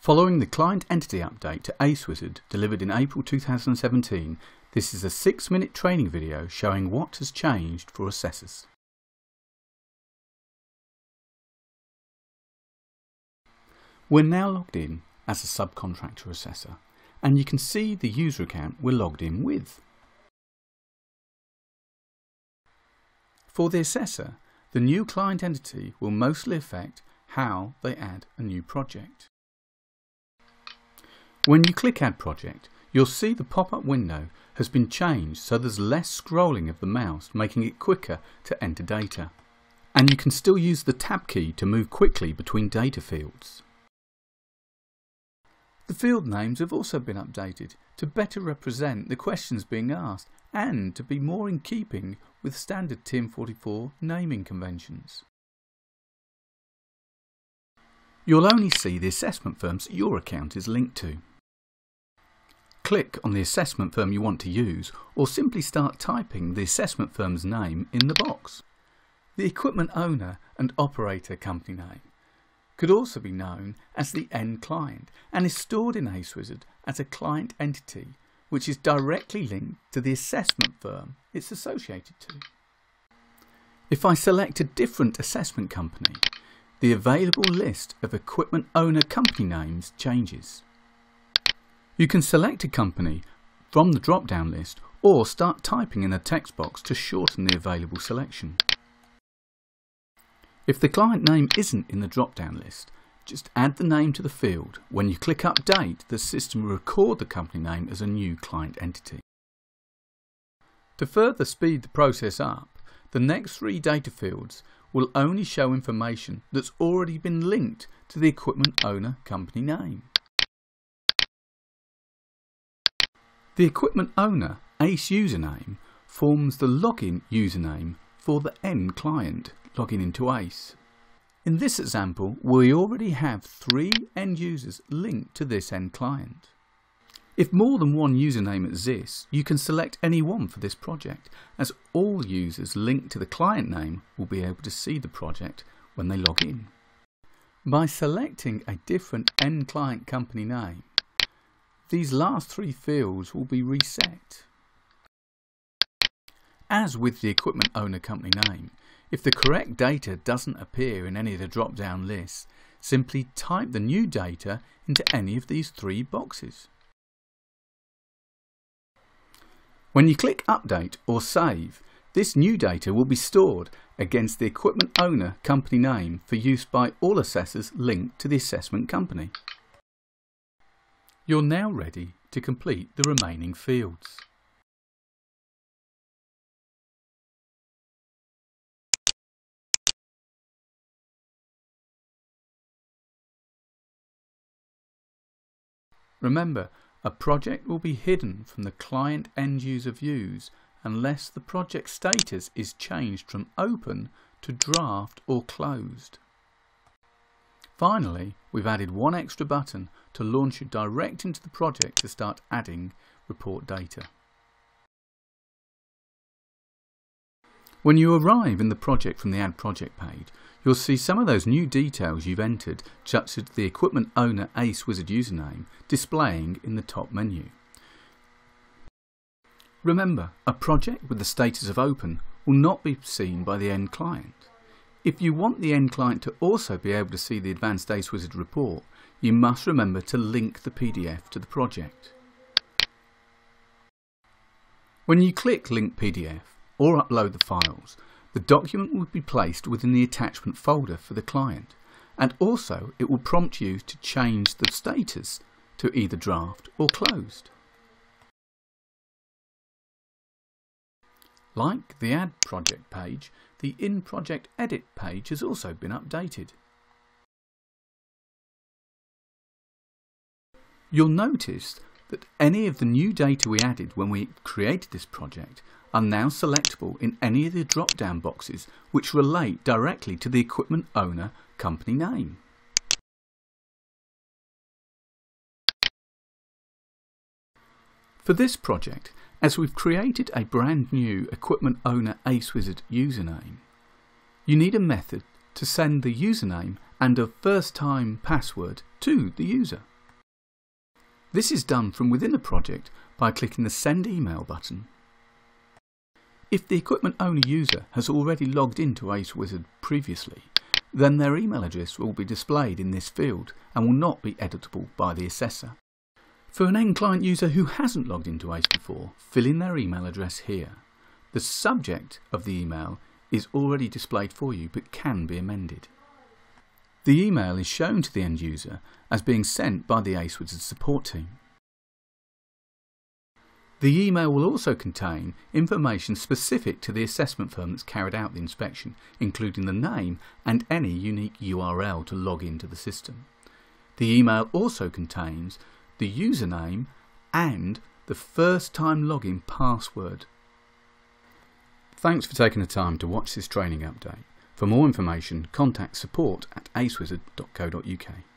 Following the client entity update to AceWizard delivered in April 2017, this is a 6 minute training video showing what has changed for assessors. We're now logged in as a subcontractor assessor and you can see the user account we're logged in with. For the assessor, the new client entity will mostly affect how they add a new project. When you click Add Project, you'll see the pop-up window has been changed so there's less scrolling of the mouse, making it quicker to enter data. And you can still use the Tab key to move quickly between data fields. The field names have also been updated to better represent the questions being asked and to be more in keeping with standard TM44 naming conventions. You'll only see the assessment firms your account is linked to. Click on the assessment firm you want to use or simply start typing the assessment firm's name in the box. The equipment owner and operator company name could also be known as the end client and is stored in AceWizard as a client entity which is directly linked to the assessment firm it's associated to. If I select a different assessment company, the available list of equipment owner company names changes. You can select a company from the drop-down list or start typing in a text box to shorten the available selection. If the client name isn't in the drop-down list, just add the name to the field. When you click Update, the system will record the company name as a new client entity. To further speed the process up, the next three data fields will only show information that's already been linked to the equipment owner company name. The equipment owner ACE username forms the login username for the end client logging into ACE. In this example, we already have three end users linked to this end client. If more than one username exists, you can select any one for this project, as all users linked to the client name will be able to see the project when they log in. By selecting a different end client company name, these last three fields will be reset. As with the equipment owner company name, if the correct data doesn't appear in any of the drop-down lists, simply type the new data into any of these three boxes. When you click Update or Save, this new data will be stored against the equipment owner company name for use by all assessors linked to the assessment company. You're now ready to complete the remaining fields. Remember, a project will be hidden from the client end user views unless the project status is changed from open to draft or closed. Finally, we've added one extra button to launch you direct into the project to start adding report data. When you arrive in the project from the Add Project page, you'll see some of those new details you've entered, such as the equipment owner Ace Wizard username, displaying in the top menu. Remember, a project with the status of open will not be seen by the end client. If you want the end client to also be able to see the Advanced Ace Wizard report, you must remember to link the PDF to the project. When you click Link PDF or upload the files, the document will be placed within the attachment folder for the client and also it will prompt you to change the status to either draft or closed. Like the Add Project page, the In Project Edit page has also been updated. You'll notice that any of the new data we added when we created this project are now selectable in any of the drop-down boxes which relate directly to the equipment owner company name. For this project, as we've created a brand new Equipment Owner AceWizard username, you need a method to send the username and a first time password to the user. This is done from within the project by clicking the Send Email button. If the equipment owner user has already logged into AceWizard previously, then their email address will be displayed in this field and will not be editable by the assessor. For an end client user who hasn't logged into ACE before, fill in their email address here. The subject of the email is already displayed for you but can be amended. The email is shown to the end user as being sent by the AceWizard support team. The email will also contain information specific to the assessment firm that's carried out the inspection, including the name and any unique URL to log into the system. The email also contains the username and the first time login password. Thanks for taking the time to watch this training update. For more information, contact support at acewizard.co.uk.